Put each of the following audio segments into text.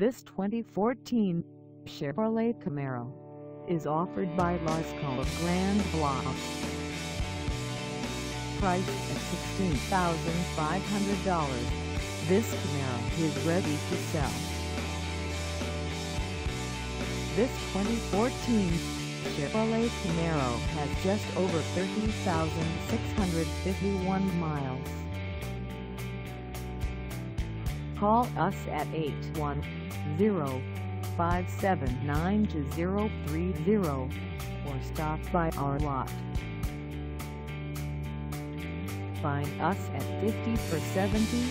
This 2014 Chevrolet Camaro is offered by Lasco Grand Blanc. Price at $16,500. This Camaro is ready to sell. This 2014 Chevrolet Camaro has just over 30,651 miles. Call us at 810-579-2030 or stop by our lot. Find us at 50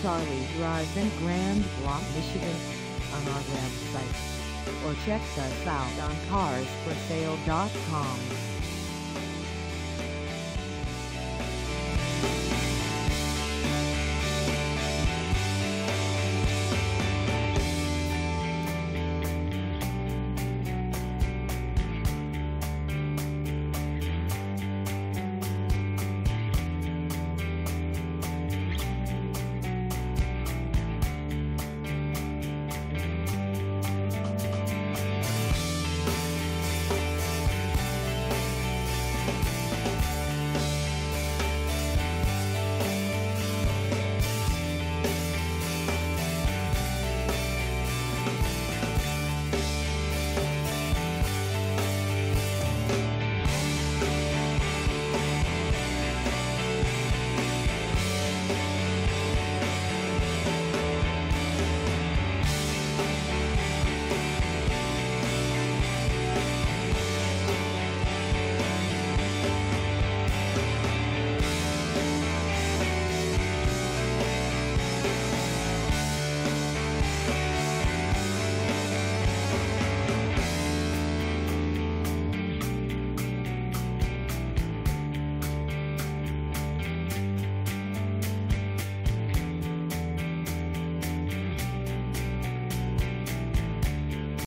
Ali Drive in Grand Blanc, Michigan on our website or check us out on carsforsale.com.